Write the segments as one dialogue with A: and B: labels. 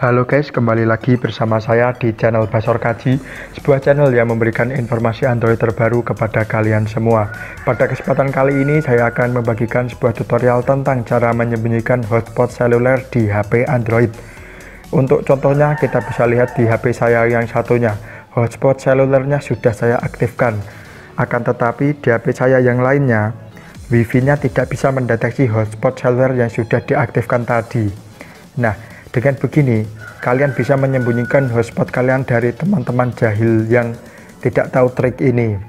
A: Halo guys, kembali lagi bersama saya di channel Basor Kaji, sebuah channel yang memberikan informasi Android terbaru kepada kalian semua. Pada kesempatan kali ini, saya akan membagikan sebuah tutorial tentang cara menyembunyikan hotspot seluler di HP Android. Untuk contohnya, kita bisa lihat di HP saya yang satunya, hotspot selulernya sudah saya aktifkan. Akan tetapi, di HP saya yang lainnya, Wi-Fi-nya tidak bisa mendeteksi hotspot seluler yang sudah diaktifkan tadi. Nah, dengan begini, kalian bisa menyembunyikan hotspot kalian dari teman-teman jahil yang tidak tahu trik ini.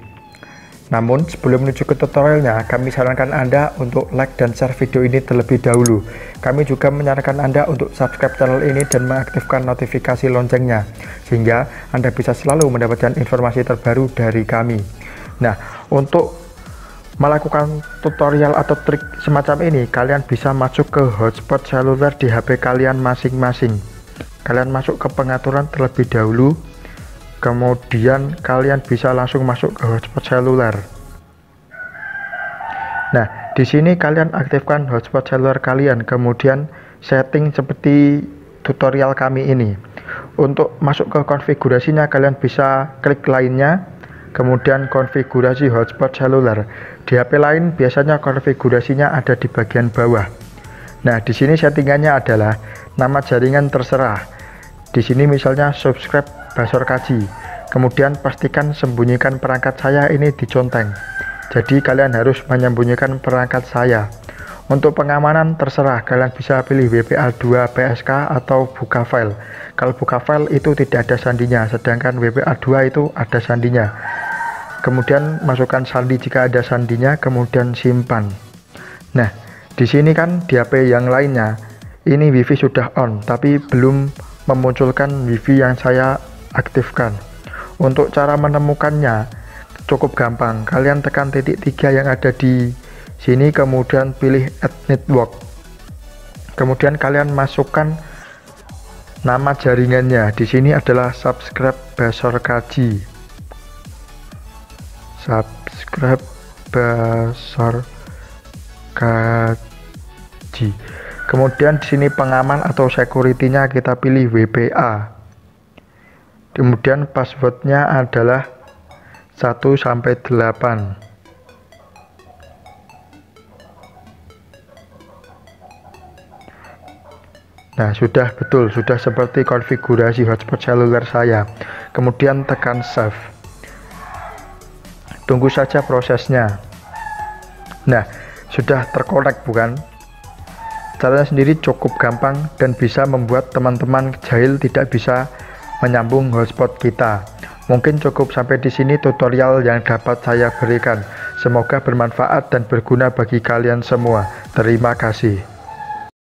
A: Namun, sebelum menuju ke tutorialnya, kami sarankan Anda untuk like dan share video ini terlebih dahulu. Kami juga menyarankan Anda untuk subscribe channel ini dan mengaktifkan notifikasi loncengnya, sehingga Anda bisa selalu mendapatkan informasi terbaru dari kami. Nah, untuk melakukan tutorial atau trik semacam ini kalian bisa masuk ke hotspot seluler di HP kalian masing-masing. Kalian masuk ke pengaturan terlebih dahulu kemudian kalian bisa langsung masuk ke hotspot seluler. Nah di sini kalian aktifkan hotspot seluler kalian kemudian setting seperti tutorial kami ini. Untuk masuk ke konfigurasinya kalian bisa klik lainnya kemudian konfigurasi hotspot seluler. Di HP lain biasanya konfigurasinya ada di bagian bawah. Nah, di sini settingannya adalah nama jaringan terserah. Di sini misalnya subscribe Basor Kaji. Kemudian pastikan sembunyikan perangkat saya ini di conteng. Jadi kalian harus menyembunyikan perangkat saya. Untuk pengamanan terserah kalian bisa pilih WPA2 PSK atau buka file. Kalau buka file itu tidak ada sandinya, sedangkan WPA2 itu ada sandinya kemudian masukkan sandi jika ada sandinya kemudian simpan. Nah di sini kan di HP yang lainnya ini wifi sudah on tapi belum memunculkan wifi yang saya aktifkan. Untuk cara menemukannya cukup gampang. Kalian tekan titik tiga yang ada di sini kemudian pilih add network. Kemudian kalian masukkan nama jaringannya. Di sini adalah subscribe basor kaji subscribe besar kaji. Kemudian di sini pengaman atau security-nya kita pilih WPA kemudian passwordnya adalah 1 sampai 8 Nah, sudah betul, sudah seperti konfigurasi hotspot seluler saya. Kemudian tekan save tunggu saja prosesnya. Nah sudah terkonek bukan? Caranya sendiri cukup gampang dan bisa membuat teman-teman jahil tidak bisa menyambung hotspot kita. Mungkin cukup sampai di sini tutorial yang dapat saya berikan. Semoga bermanfaat dan berguna bagi kalian semua. Terima kasih